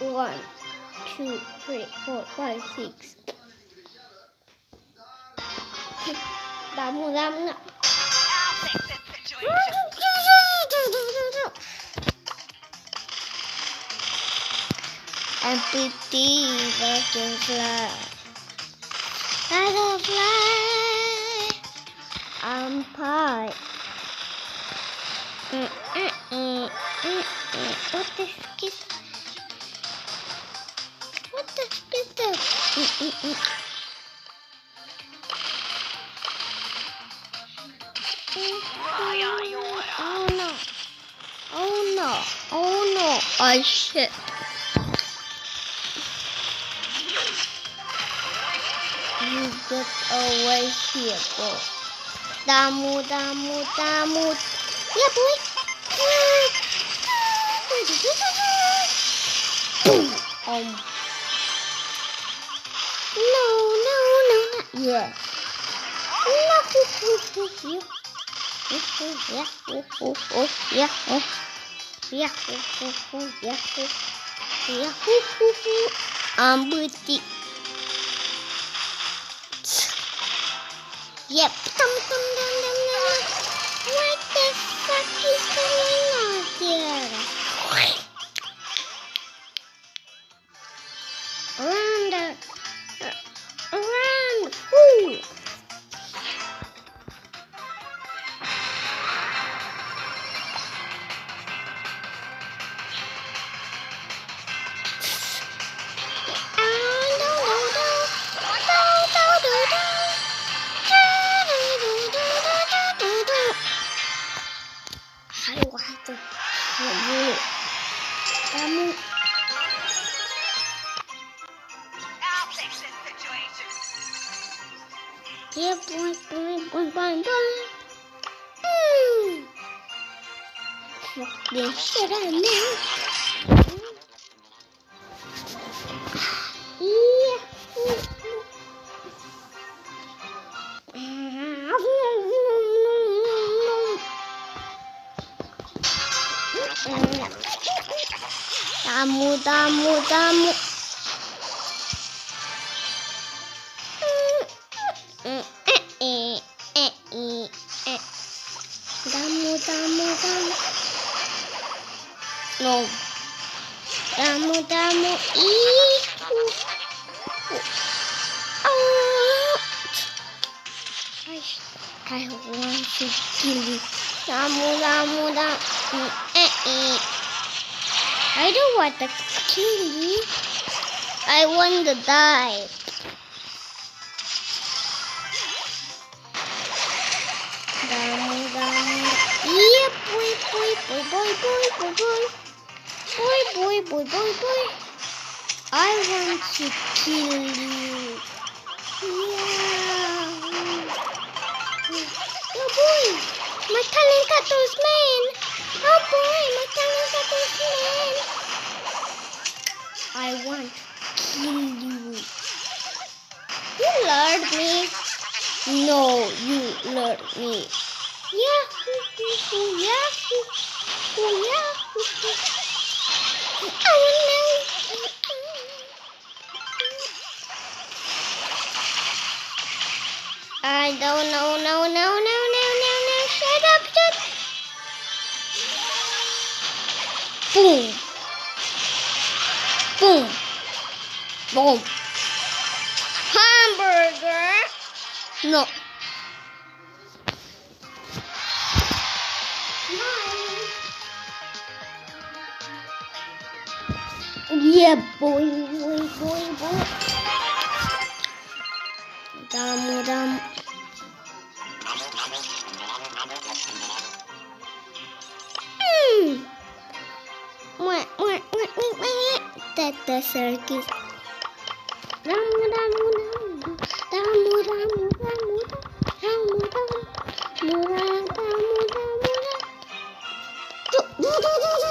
One, two, three, four, five, six. Na. I'll fix this situation. Empty butterfly. Butterfly. I'm pie. Mm, mm, mm, mm, mm. What the fuck is Mm, mm, mm. Mm, Oh no. Oh no. Oh no. Oh shit. Damu, damu, damu. Yeah, boy. Boom. Um. Yeah. Yeah, yeah. Yeah, yeah. Yeah. I'm. Yep. Dum, dum, dum, dum, dum. Dia boy boy boy boy boy. Hmm. Fuck this shit I know. Yeah. Tamu, tamu, tamu. Tamu, tamu, tamu. No. Tamu. Ih. Oh. I, want to kill you. Tamu, tamu. Eh, eh. I don't want to kill you. I want to die. Boy, boy, boy, boy, boy. Boy, boy, boy, boy, boy. I want to kill you. Yeah. Oh boy, my talent got those men. Oh boy, my talent got those men. I want to kill you. You lured me. No, you lured me. Yahoo. Oh no. I don't know, no, no, no, no, no, no. Shut up, shut Boom. Boom. Boom. Hamburger. No. Yeah, boy, boy, boy, boy. Down, more down. Mm. Wah, wah, wah, wah. That the circus. Ramu, ramu, ramu. Ramu, ramu, ramu. Ramu, ramu. Ramu, ramu, ramu. Do, do, do, do.